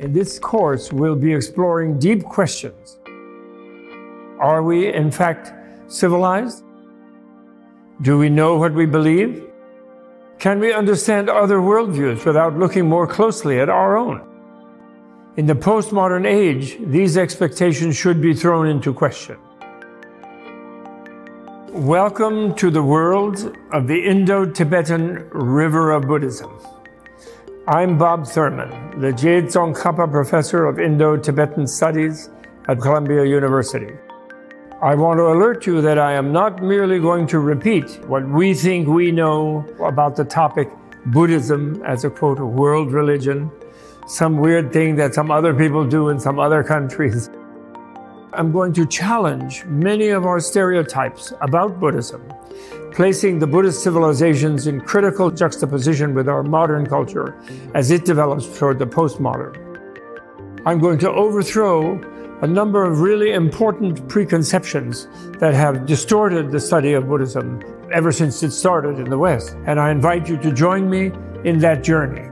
In this course, we'll be exploring deep questions. Are we, in fact, civilized? Do we know what we believe? Can we understand other worldviews without looking more closely at our own? In the postmodern age, these expectations should be thrown into question. Welcome to the world of the Indo Tibetan River of Buddhism. I'm Bob Thurman, the Jey Tsongkhapa Professor of Indo Tibetan Studies at Columbia University. I want to alert you that I am not merely going to repeat what we think we know about the topic Buddhism as a quote, a world religion, some weird thing that some other people do in some other countries. I'm going to challenge many of our stereotypes about Buddhism, placing the Buddhist civilizations in critical juxtaposition with our modern culture as it develops toward the postmodern. I'm going to overthrow a number of really important preconceptions that have distorted the study of Buddhism ever since it started in the West. And I invite you to join me in that journey.